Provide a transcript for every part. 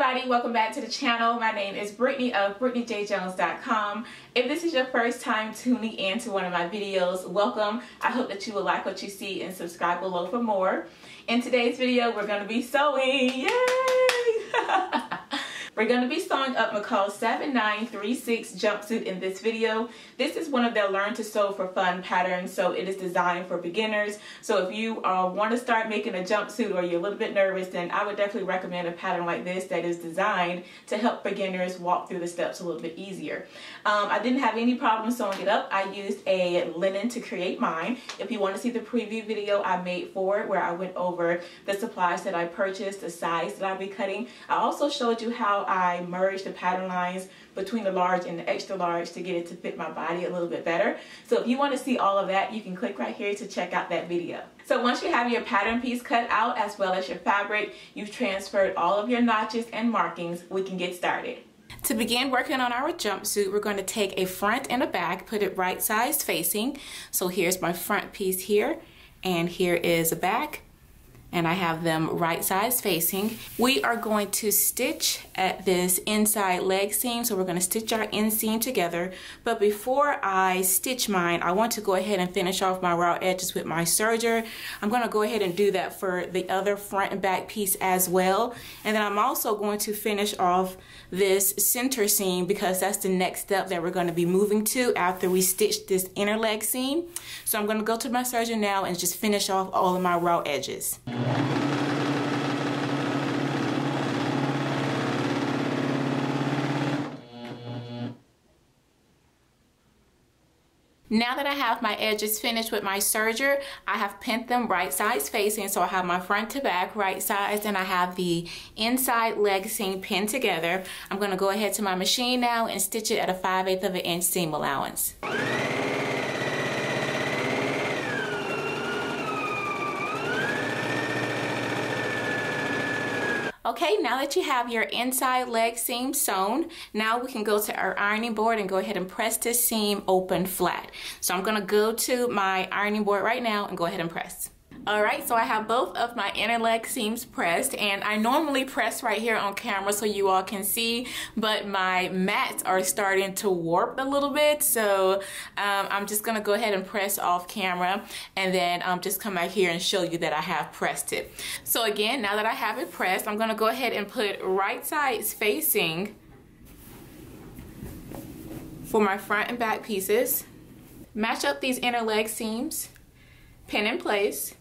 everybody, welcome back to the channel. My name is Brittany of BrittanyJJones.com. If this is your first time tuning in to one of my videos, welcome. I hope that you will like what you see and subscribe below for more. In today's video, we're going to be sewing. Yay! We're going to be sewing up McCall's 7936 jumpsuit in this video. This is one of their Learn to Sew for Fun patterns, so it is designed for beginners. So if you uh, want to start making a jumpsuit or you're a little bit nervous, then I would definitely recommend a pattern like this that is designed to help beginners walk through the steps a little bit easier. Um, I didn't have any problem sewing it up. I used a linen to create mine. If you want to see the preview video I made for it where I went over the supplies that I purchased, the size that I'll be cutting, I also showed you how I merged the pattern lines between the large and the extra large to get it to fit my body a little bit better. So if you want to see all of that, you can click right here to check out that video. So once you have your pattern piece cut out as well as your fabric, you've transferred all of your notches and markings, we can get started. To begin working on our jumpsuit, we're going to take a front and a back, put it right size facing. So here's my front piece here, and here is a back and I have them right sides facing. We are going to stitch at this inside leg seam. So we're gonna stitch our inseam together. But before I stitch mine, I want to go ahead and finish off my raw edges with my serger. I'm gonna go ahead and do that for the other front and back piece as well. And then I'm also going to finish off this center seam because that's the next step that we're gonna be moving to after we stitch this inner leg seam. So I'm gonna go to my serger now and just finish off all of my raw edges. Now that I have my edges finished with my serger, I have pinned them right sides facing. So I have my front to back right sides and I have the inside leg seam pinned together. I'm gonna go ahead to my machine now and stitch it at a 5 8 of an inch seam allowance. Okay, now that you have your inside leg seam sewn, now we can go to our ironing board and go ahead and press this seam open flat. So I'm gonna go to my ironing board right now and go ahead and press. All right, so I have both of my inner leg seams pressed and I normally press right here on camera so you all can see, but my mats are starting to warp a little bit. So um, I'm just gonna go ahead and press off camera and then um, just come back here and show you that I have pressed it. So again, now that I have it pressed, I'm gonna go ahead and put right sides facing for my front and back pieces. Match up these inner leg seams, pin in place,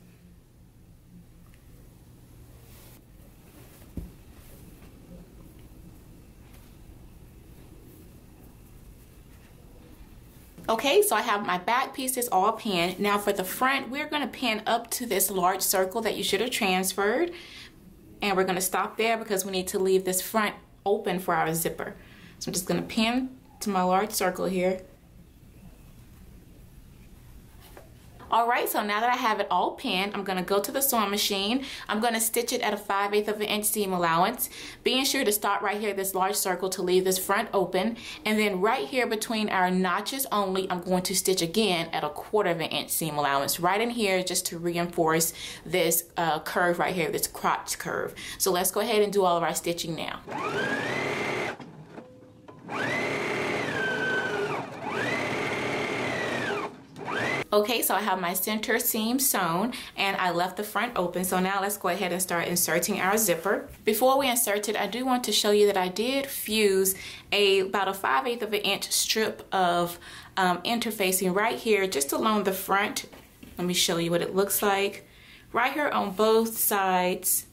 Okay, so I have my back pieces all pinned. Now for the front, we're gonna pin up to this large circle that you should have transferred. And we're gonna stop there because we need to leave this front open for our zipper. So I'm just gonna pin to my large circle here. All right, so now that I have it all pinned, I'm gonna go to the sewing machine. I'm gonna stitch it at a 5 8 of an inch seam allowance, being sure to start right here, this large circle to leave this front open. And then right here between our notches only, I'm going to stitch again at a quarter of an inch seam allowance, right in here just to reinforce this uh, curve right here, this crotch curve. So let's go ahead and do all of our stitching now. Okay, so I have my center seam sewn and I left the front open. So now let's go ahead and start inserting our zipper. Before we insert it, I do want to show you that I did fuse a about a 5 8 of an inch strip of um, interfacing right here just along the front. Let me show you what it looks like. Right here on both sides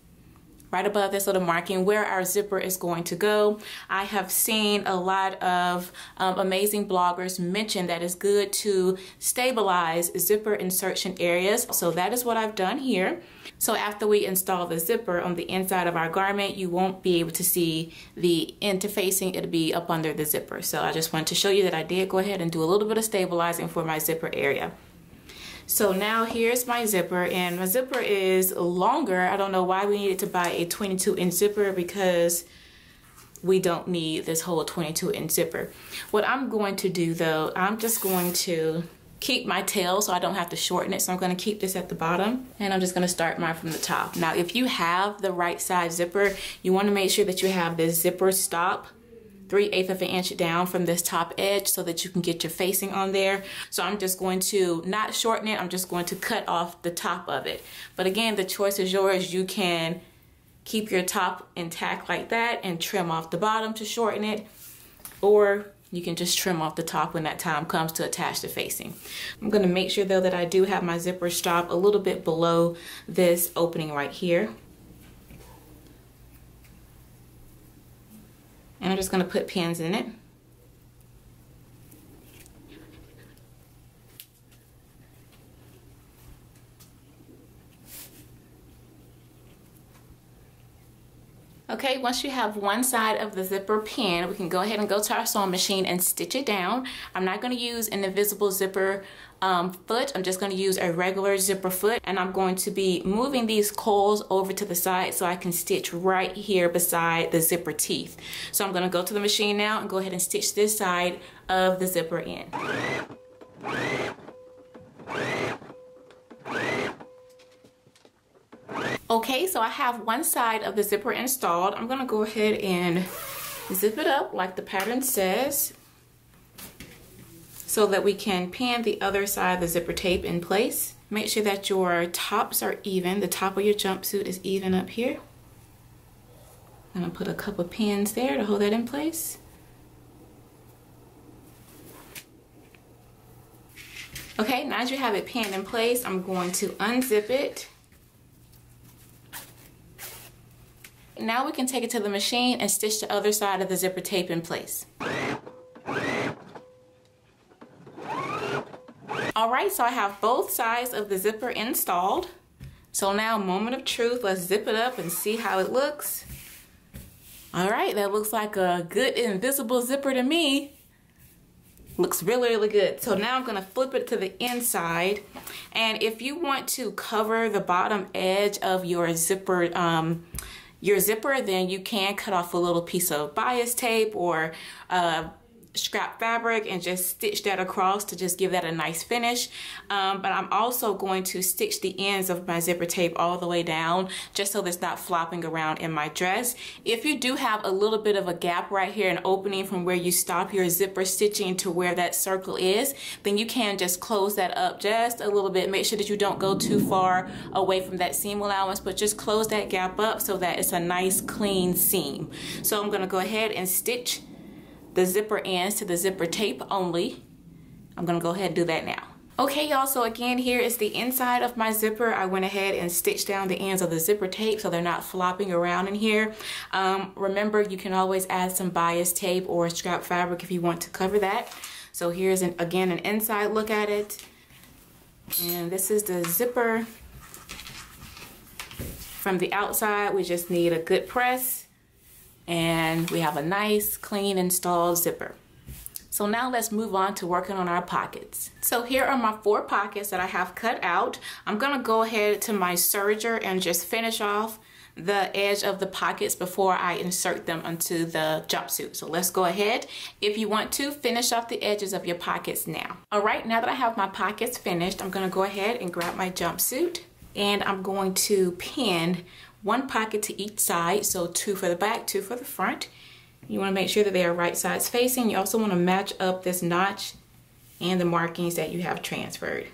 right above this little marking where our zipper is going to go. I have seen a lot of um, amazing bloggers mention that it's good to stabilize zipper insertion areas. So that is what I've done here. So after we install the zipper on the inside of our garment, you won't be able to see the interfacing. It'll be up under the zipper. So I just wanted to show you that I did go ahead and do a little bit of stabilizing for my zipper area. So now here's my zipper and my zipper is longer. I don't know why we needed to buy a 22 inch zipper because we don't need this whole 22 inch zipper. What I'm going to do though, I'm just going to keep my tail so I don't have to shorten it. So I'm gonna keep this at the bottom and I'm just gonna start mine from the top. Now, if you have the right side zipper, you wanna make sure that you have this zipper stop 3 eighths of an inch down from this top edge so that you can get your facing on there. So I'm just going to not shorten it, I'm just going to cut off the top of it. But again, the choice is yours. You can keep your top intact like that and trim off the bottom to shorten it or you can just trim off the top when that time comes to attach the facing. I'm gonna make sure though that I do have my zipper stop a little bit below this opening right here. And I'm just gonna put pins in it. Okay, once you have one side of the zipper pinned, we can go ahead and go to our sewing machine and stitch it down. I'm not gonna use an invisible zipper um, foot. I'm just gonna use a regular zipper foot and I'm going to be moving these coils over to the side so I can stitch right here beside the zipper teeth. So I'm gonna go to the machine now and go ahead and stitch this side of the zipper in. Okay, so I have one side of the zipper installed. I'm gonna go ahead and zip it up like the pattern says so that we can pin the other side of the zipper tape in place. Make sure that your tops are even. The top of your jumpsuit is even up here. I'm gonna put a couple pins there to hold that in place. Okay, now that you have it pinned in place, I'm going to unzip it Now we can take it to the machine and stitch the other side of the zipper tape in place. All right, so I have both sides of the zipper installed. So now, moment of truth, let's zip it up and see how it looks. All right, that looks like a good invisible zipper to me. Looks really, really good. So now I'm gonna flip it to the inside. And if you want to cover the bottom edge of your zipper um, your zipper, then you can cut off a little piece of bias tape or uh, scrap fabric and just stitch that across to just give that a nice finish. Um, but I'm also going to stitch the ends of my zipper tape all the way down just so it's not flopping around in my dress. If you do have a little bit of a gap right here, an opening from where you stop your zipper stitching to where that circle is, then you can just close that up just a little bit. Make sure that you don't go too far away from that seam allowance, but just close that gap up so that it's a nice clean seam. So I'm gonna go ahead and stitch the zipper ends to the zipper tape only. I'm gonna go ahead and do that now. Okay y'all, so again here is the inside of my zipper. I went ahead and stitched down the ends of the zipper tape so they're not flopping around in here. Um, remember you can always add some bias tape or scrap fabric if you want to cover that. So here's an, again an inside look at it. And this is the zipper. From the outside we just need a good press and we have a nice clean installed zipper. So now let's move on to working on our pockets. So here are my four pockets that I have cut out. I'm gonna go ahead to my serger and just finish off the edge of the pockets before I insert them onto the jumpsuit. So let's go ahead. If you want to, finish off the edges of your pockets now. All right, now that I have my pockets finished, I'm gonna go ahead and grab my jumpsuit and I'm going to pin one pocket to each side, so two for the back, two for the front. You want to make sure that they are right sides facing. You also want to match up this notch and the markings that you have transferred.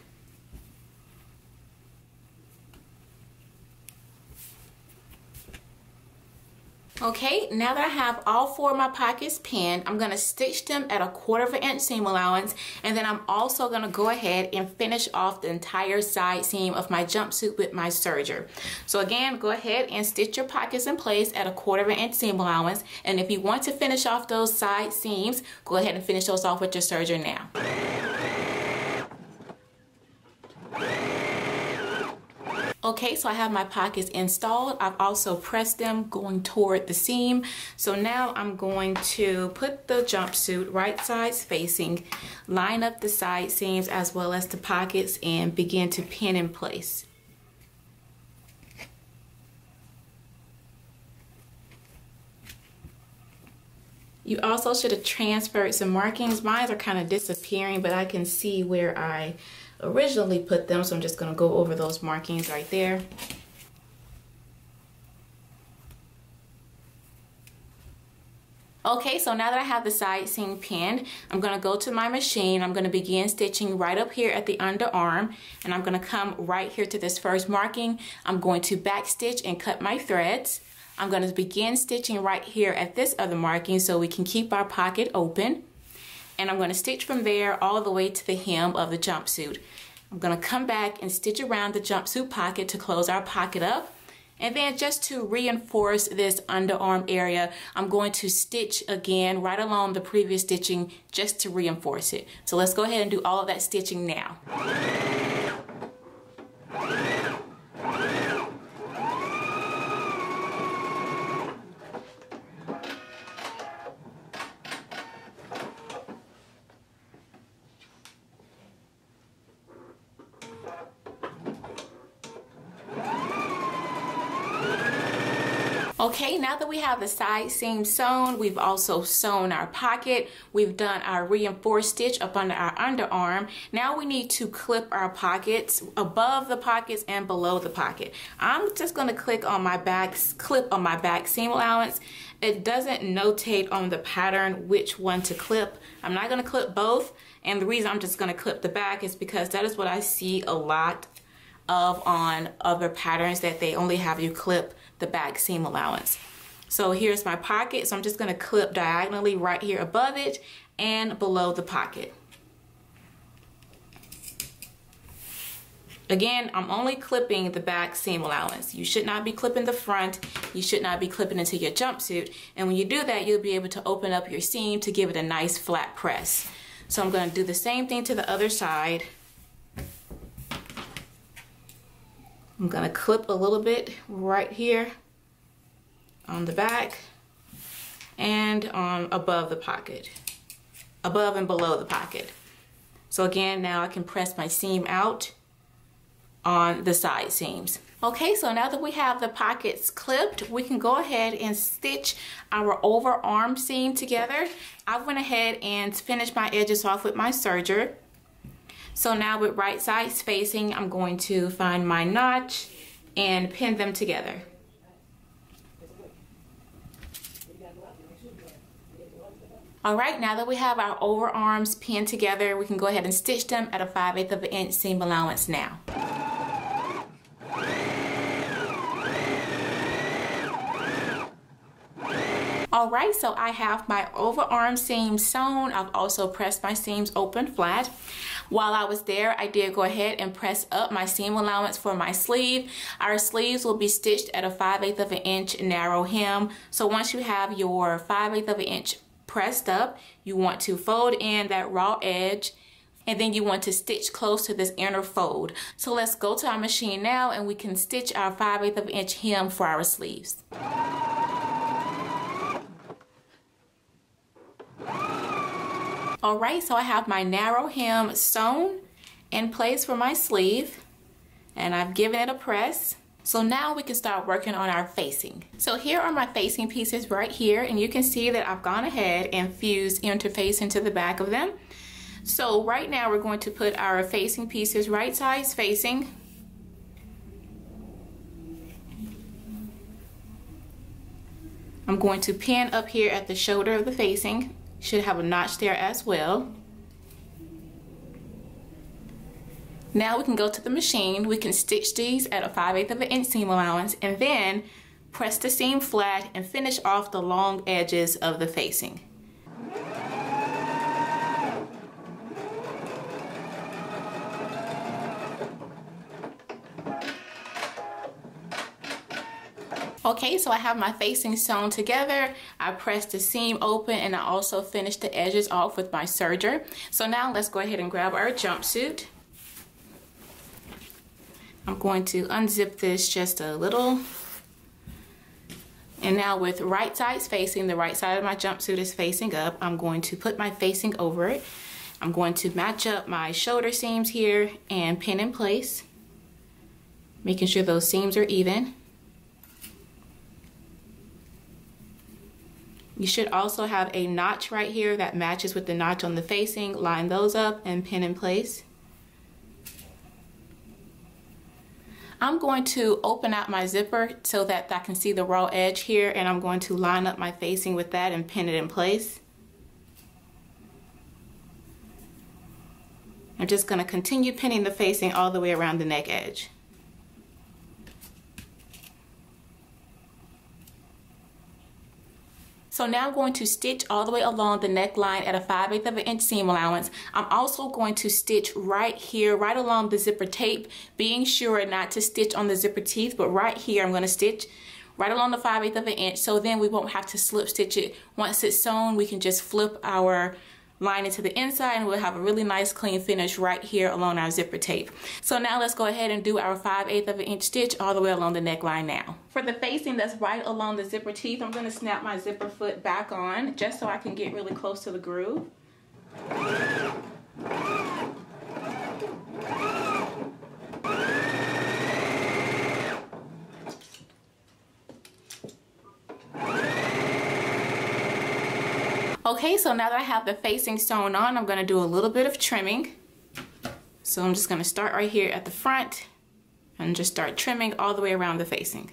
Okay, now that I have all four of my pockets pinned, I'm gonna stitch them at a quarter of an inch seam allowance, and then I'm also gonna go ahead and finish off the entire side seam of my jumpsuit with my serger. So again, go ahead and stitch your pockets in place at a quarter of an inch seam allowance, and if you want to finish off those side seams, go ahead and finish those off with your serger now. Okay, so I have my pockets installed. I've also pressed them going toward the seam. So now I'm going to put the jumpsuit right sides facing, line up the side seams as well as the pockets and begin to pin in place. You also should have transferred some markings. Mine are kind of disappearing, but I can see where I originally put them. So I'm just gonna go over those markings right there. Okay, so now that I have the side seam pinned, I'm gonna go to my machine. I'm gonna begin stitching right up here at the underarm, and I'm gonna come right here to this first marking. I'm going to back stitch and cut my threads. I'm gonna begin stitching right here at this other marking so we can keep our pocket open. And I'm gonna stitch from there all the way to the hem of the jumpsuit. I'm gonna come back and stitch around the jumpsuit pocket to close our pocket up. And then just to reinforce this underarm area, I'm going to stitch again right along the previous stitching just to reinforce it. So let's go ahead and do all of that stitching now. Okay, now that we have the side seam sewn, we've also sewn our pocket. We've done our reinforced stitch up under our underarm. Now we need to clip our pockets above the pockets and below the pocket. I'm just gonna click on my back, clip on my back seam allowance. It doesn't notate on the pattern which one to clip. I'm not gonna clip both. And the reason I'm just gonna clip the back is because that is what I see a lot of on other patterns that they only have you clip the back seam allowance. So here's my pocket. So I'm just gonna clip diagonally right here above it and below the pocket. Again, I'm only clipping the back seam allowance. You should not be clipping the front. You should not be clipping into your jumpsuit. And when you do that, you'll be able to open up your seam to give it a nice flat press. So I'm gonna do the same thing to the other side. I'm gonna clip a little bit right here on the back and on above the pocket, above and below the pocket. So again, now I can press my seam out on the side seams. Okay, so now that we have the pockets clipped, we can go ahead and stitch our overarm seam together. I went ahead and finished my edges off with my serger. So now with right sides facing, I'm going to find my notch and pin them together. All right, now that we have our overarms pinned together, we can go ahead and stitch them at a 5 8 of an inch seam allowance now. All right, so I have my overarm seam sewn. I've also pressed my seams open flat. While I was there, I did go ahead and press up my seam allowance for my sleeve. Our sleeves will be stitched at a 5 8 of an inch narrow hem. So once you have your 5 8 of an inch pressed up, you want to fold in that raw edge and then you want to stitch close to this inner fold. So let's go to our machine now and we can stitch our 5 8 of inch hem for our sleeves. All right, so I have my narrow hem sewn in place for my sleeve and I've given it a press. So now we can start working on our facing. So here are my facing pieces right here and you can see that I've gone ahead and fused interface into the back of them. So right now we're going to put our facing pieces right sides facing. I'm going to pin up here at the shoulder of the facing should have a notch there as well. Now we can go to the machine. We can stitch these at a 5 8 of an inch seam allowance and then press the seam flat and finish off the long edges of the facing. Okay, so I have my facing sewn together. I pressed the seam open and I also finished the edges off with my serger. So now let's go ahead and grab our jumpsuit. I'm going to unzip this just a little. And now with right sides facing, the right side of my jumpsuit is facing up, I'm going to put my facing over it. I'm going to match up my shoulder seams here and pin in place, making sure those seams are even. You should also have a notch right here that matches with the notch on the facing. Line those up and pin in place. I'm going to open out my zipper so that I can see the raw edge here and I'm going to line up my facing with that and pin it in place. I'm just going to continue pinning the facing all the way around the neck edge. So now I'm going to stitch all the way along the neckline at a 5 8 of an inch seam allowance. I'm also going to stitch right here, right along the zipper tape, being sure not to stitch on the zipper teeth, but right here I'm going to stitch right along the 5 8 of an inch so then we won't have to slip stitch it. Once it's sewn, we can just flip our line it to the inside and we'll have a really nice clean finish right here along our zipper tape. So now let's go ahead and do our 5 8 of an inch stitch all the way along the neckline now. For the facing that's right along the zipper teeth, I'm going to snap my zipper foot back on just so I can get really close to the groove. Okay, so now that I have the facing sewn on, I'm gonna do a little bit of trimming. So I'm just gonna start right here at the front and just start trimming all the way around the facing.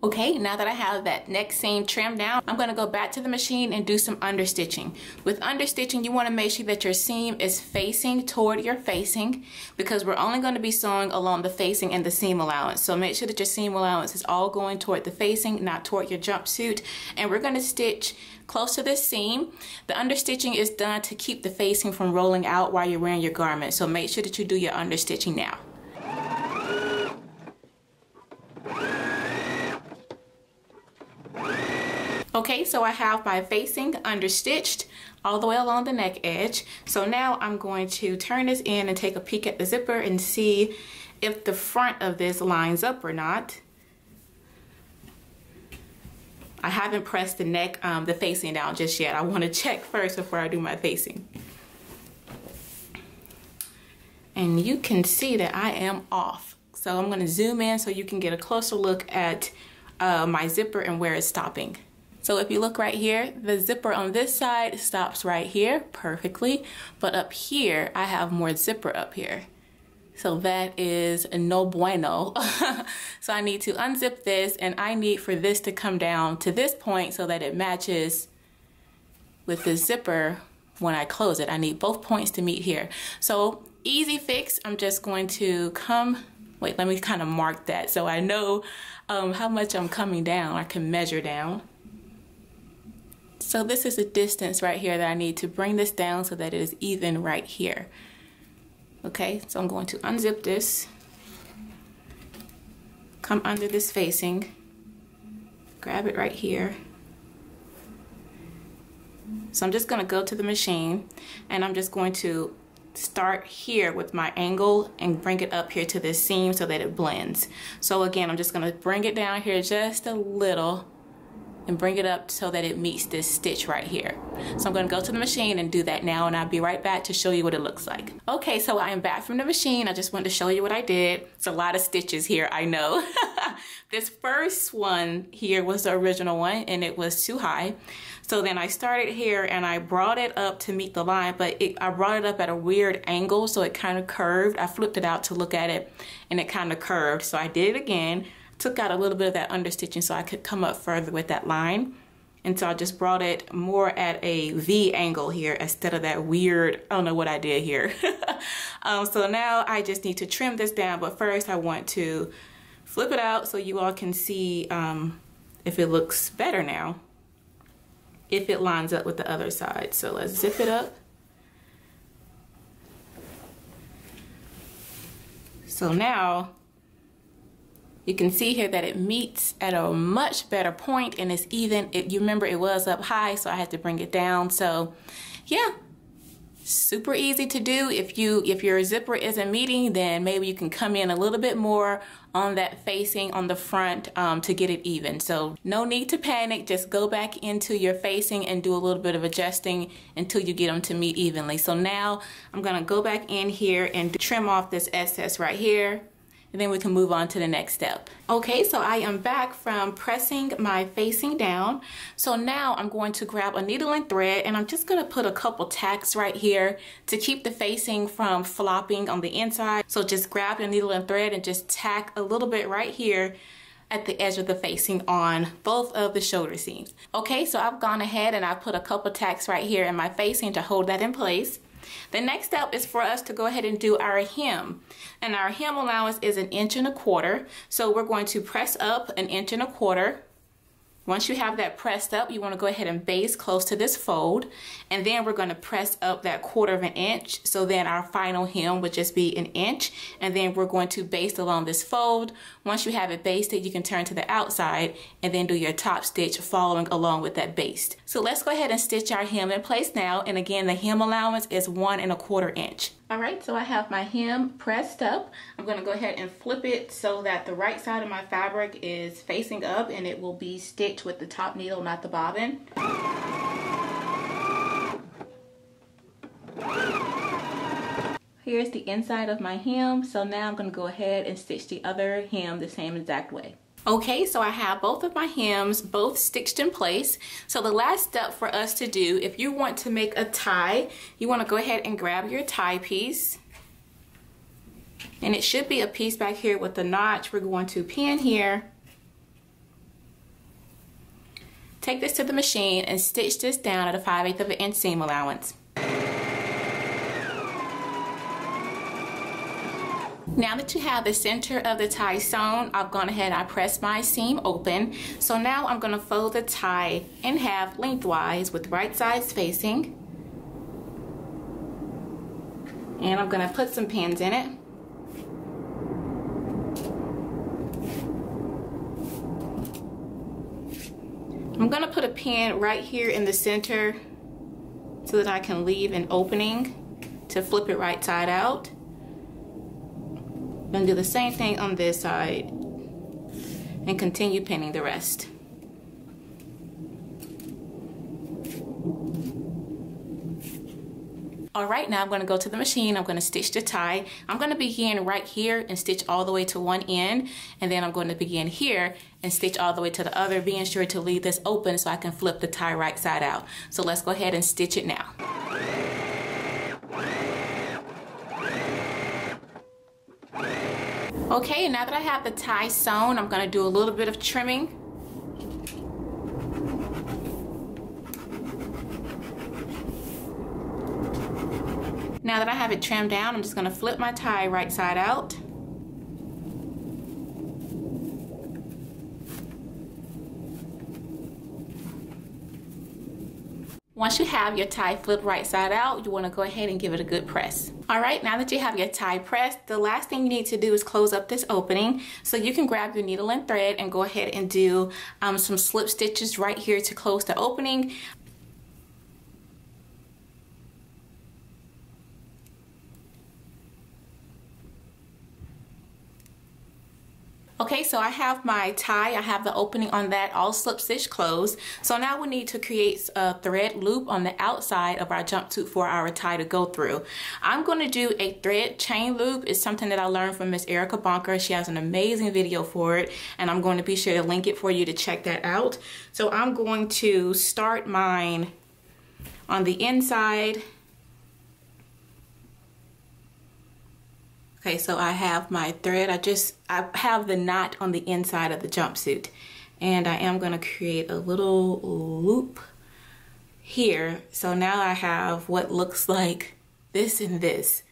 Okay, now that I have that neck seam trimmed down, I'm gonna go back to the machine and do some understitching. With understitching, you wanna make sure that your seam is facing toward your facing because we're only gonna be sewing along the facing and the seam allowance. So make sure that your seam allowance is all going toward the facing, not toward your jumpsuit. And we're gonna stitch close to this seam. The understitching is done to keep the facing from rolling out while you're wearing your garment. So make sure that you do your understitching now. Okay, so I have my facing understitched all the way along the neck edge. So now I'm going to turn this in and take a peek at the zipper and see if the front of this lines up or not. I haven't pressed the neck, um, the facing down just yet. I want to check first before I do my facing. And you can see that I am off. So I'm going to zoom in so you can get a closer look at uh, my zipper and where it's stopping. So if you look right here, the zipper on this side stops right here perfectly, but up here, I have more zipper up here. So that is no bueno. so I need to unzip this and I need for this to come down to this point so that it matches with the zipper when I close it. I need both points to meet here. So easy fix, I'm just going to come, wait, let me kind of mark that so I know um, how much I'm coming down. I can measure down. So this is the distance right here that I need to bring this down so that it is even right here. Okay, so I'm going to unzip this, come under this facing, grab it right here. So I'm just gonna go to the machine and I'm just going to start here with my angle and bring it up here to this seam so that it blends. So again, I'm just gonna bring it down here just a little and bring it up so that it meets this stitch right here. So I'm gonna go to the machine and do that now and I'll be right back to show you what it looks like. Okay, so I am back from the machine. I just wanted to show you what I did. It's a lot of stitches here, I know. this first one here was the original one and it was too high. So then I started here and I brought it up to meet the line, but it, I brought it up at a weird angle so it kind of curved. I flipped it out to look at it and it kind of curved. So I did it again took out a little bit of that understitching so I could come up further with that line. And so I just brought it more at a V angle here instead of that weird, I don't know what I did here. um, so now I just need to trim this down, but first I want to flip it out so you all can see um, if it looks better now, if it lines up with the other side. So let's zip it up. So now you can see here that it meets at a much better point and it's even. It, you remember it was up high, so I had to bring it down. So yeah, super easy to do. If you if your zipper isn't meeting, then maybe you can come in a little bit more on that facing on the front um, to get it even. So no need to panic. Just go back into your facing and do a little bit of adjusting until you get them to meet evenly. So now I'm gonna go back in here and trim off this excess right here and then we can move on to the next step. Okay, so I am back from pressing my facing down. So now I'm going to grab a needle and thread and I'm just gonna put a couple tacks right here to keep the facing from flopping on the inside. So just grab your needle and thread and just tack a little bit right here at the edge of the facing on both of the shoulder seams. Okay, so I've gone ahead and I put a couple tacks right here in my facing to hold that in place. The next step is for us to go ahead and do our hem. And our hem allowance is an inch and a quarter. So we're going to press up an inch and a quarter once you have that pressed up, you want to go ahead and base close to this fold. And then we're going to press up that quarter of an inch. So then our final hem would just be an inch. And then we're going to baste along this fold. Once you have it basted, you can turn to the outside and then do your top stitch following along with that baste. So let's go ahead and stitch our hem in place now. And again, the hem allowance is one and a quarter inch. All right, so I have my hem pressed up. I'm gonna go ahead and flip it so that the right side of my fabric is facing up and it will be stitched with the top needle, not the bobbin. Here's the inside of my hem. So now I'm gonna go ahead and stitch the other hem the same exact way. Okay, so I have both of my hems both stitched in place. So the last step for us to do, if you want to make a tie, you want to go ahead and grab your tie piece. And it should be a piece back here with the notch. We're going to pin here. Take this to the machine and stitch this down at a 5 8 of an inch seam allowance. Now that you have the center of the tie sewn, I've gone ahead and I pressed my seam open. So now I'm gonna fold the tie in half lengthwise with right sides facing. And I'm gonna put some pins in it. I'm gonna put a pin right here in the center so that I can leave an opening to flip it right side out. Gonna do the same thing on this side and continue pinning the rest. All right, now I'm gonna go to the machine. I'm gonna stitch the tie. I'm gonna begin right here and stitch all the way to one end. And then I'm going to begin here and stitch all the way to the other, being sure to leave this open so I can flip the tie right side out. So let's go ahead and stitch it now. Okay, now that I have the tie sewn, I'm gonna do a little bit of trimming. Now that I have it trimmed down, I'm just gonna flip my tie right side out. Once you have your tie flipped right side out, you wanna go ahead and give it a good press. All right, now that you have your tie pressed, the last thing you need to do is close up this opening. So you can grab your needle and thread and go ahead and do um, some slip stitches right here to close the opening. Okay, so I have my tie, I have the opening on that all slip stitch closed. So now we need to create a thread loop on the outside of our jumpsuit for our tie to go through. I'm going to do a thread chain loop. It's something that I learned from Miss Erica Bunker. She has an amazing video for it and I'm going to be sure to link it for you to check that out. So I'm going to start mine on the inside Okay, so I have my thread. I just, I have the knot on the inside of the jumpsuit. And I am gonna create a little loop here. So now I have what looks like this and this.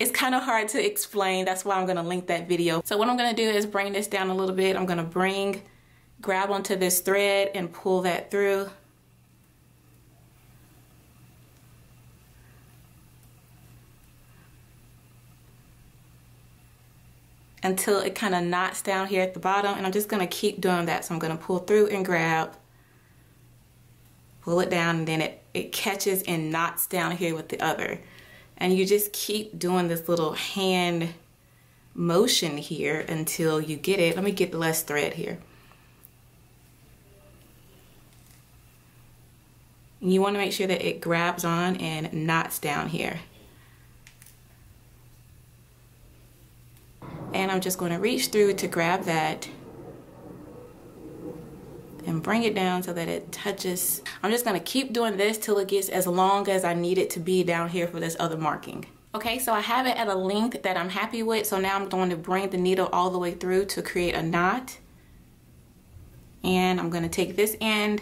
It's kind of hard to explain. That's why I'm gonna link that video. So what I'm gonna do is bring this down a little bit. I'm gonna bring, grab onto this thread and pull that through. Until it kind of knots down here at the bottom and I'm just going to keep doing that. So I'm going to pull through and grab, pull it down and then it, it catches and knots down here with the other. And you just keep doing this little hand motion here until you get it. Let me get the less thread here. You want to make sure that it grabs on and knots down here. And I'm just going to reach through to grab that and bring it down so that it touches. I'm just gonna keep doing this till it gets as long as I need it to be down here for this other marking. Okay, so I have it at a length that I'm happy with. So now I'm going to bring the needle all the way through to create a knot. And I'm gonna take this end,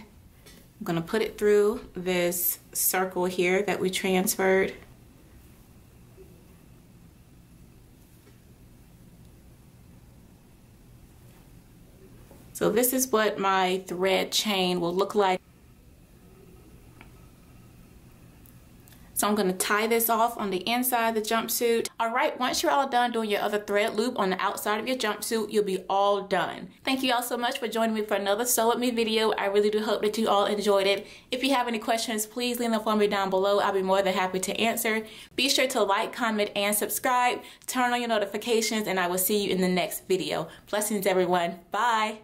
I'm gonna put it through this circle here that we transferred. So this is what my thread chain will look like. So I'm going to tie this off on the inside of the jumpsuit. All right, once you're all done doing your other thread loop on the outside of your jumpsuit, you'll be all done. Thank you all so much for joining me for another Sew With Me video. I really do hope that you all enjoyed it. If you have any questions, please leave them for me down below. I'll be more than happy to answer. Be sure to like, comment, and subscribe. Turn on your notifications, and I will see you in the next video. Blessings, everyone. Bye.